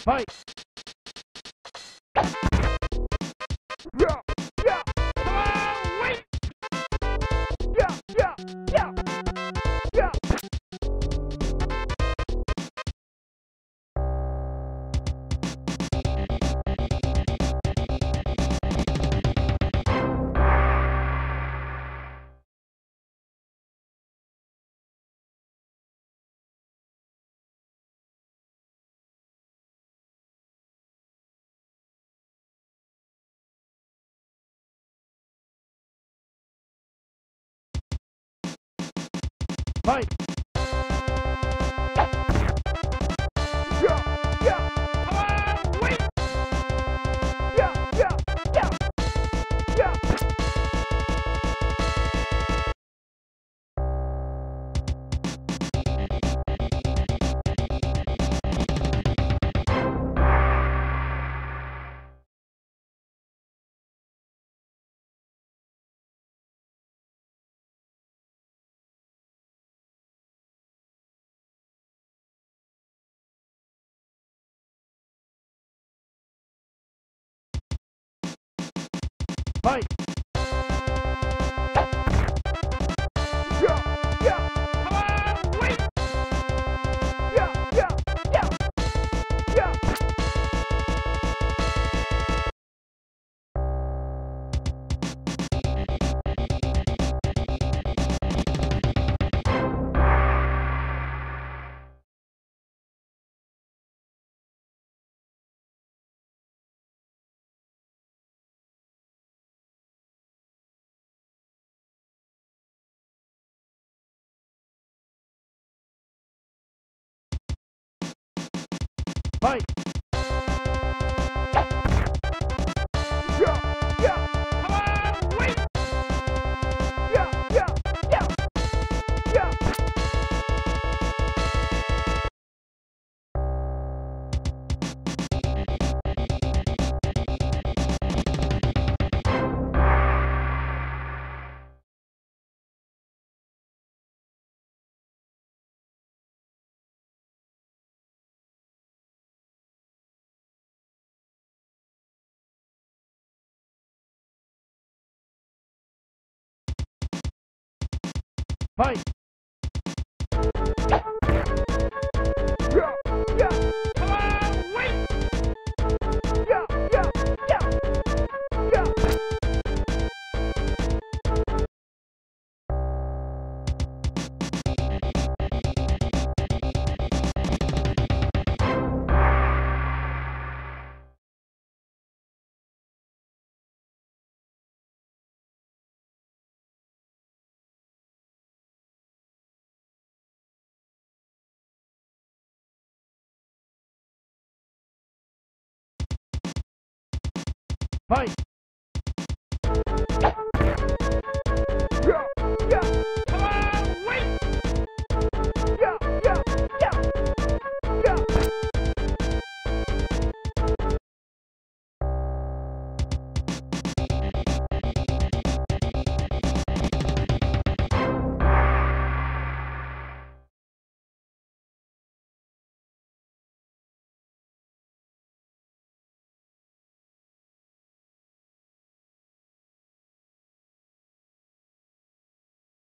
Fight! Yeah, Fight! Fight! Fight! Fight! Fight!